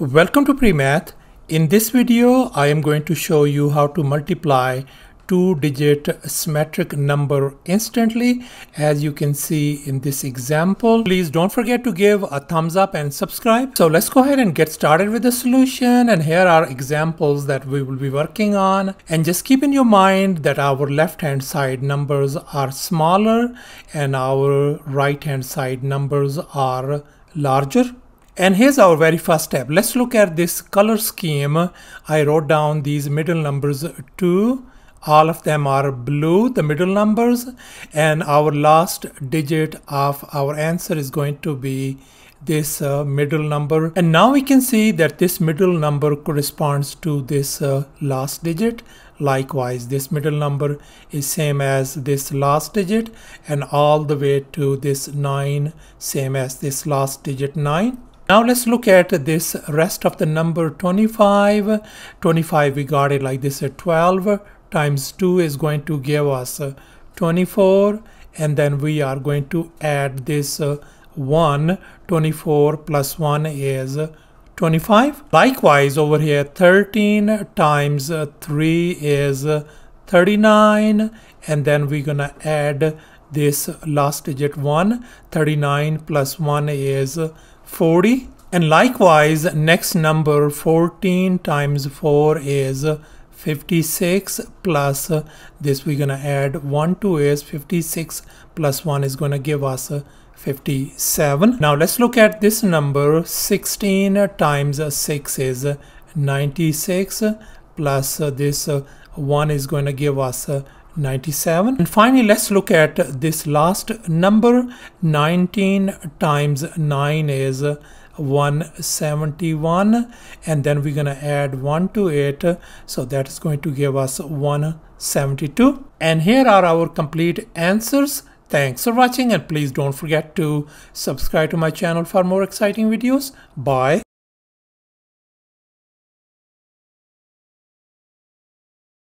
Welcome to PreMath. In this video, I am going to show you how to multiply two-digit symmetric number instantly as you can see in this example. Please don't forget to give a thumbs up and subscribe. So let's go ahead and get started with the solution and here are examples that we will be working on and just keep in your mind that our left hand side numbers are smaller and our right hand side numbers are larger. And here's our very first step. Let's look at this color scheme. I wrote down these middle numbers 2. All of them are blue, the middle numbers. And our last digit of our answer is going to be this uh, middle number. And now we can see that this middle number corresponds to this uh, last digit. Likewise, this middle number is same as this last digit and all the way to this 9 same as this last digit 9. Now let's look at this rest of the number 25. 25 we got it like this at 12 times 2 is going to give us uh, 24 and then we are going to add this uh, 1 24 plus 1 is 25 likewise over here 13 times 3 is 39 and then we're gonna add this last digit 1 39 plus 1 is 40 and likewise next number 14 times 4 is 56 plus this we're gonna add 1 to is 56 plus 1 is gonna give us uh, 57 now let's look at this number 16 times 6 is 96 plus this 1 is going to give us uh, 97 and finally let's look at this last number. 19 times 9 is uh, 171 and then we're going to add 1 to it. So that is going to give us 172 and here are our complete answers. Thanks for watching and please don't forget to subscribe to my channel for more exciting videos. Bye